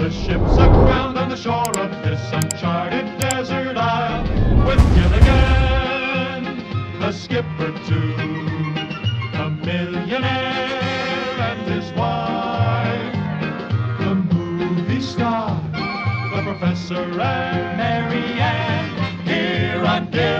The ship's aground on the shore of this uncharted desert isle. With Gilligan, the skipper too, a millionaire and his wife, the movie star, the professor and Mary Ann. Here on Gilligan.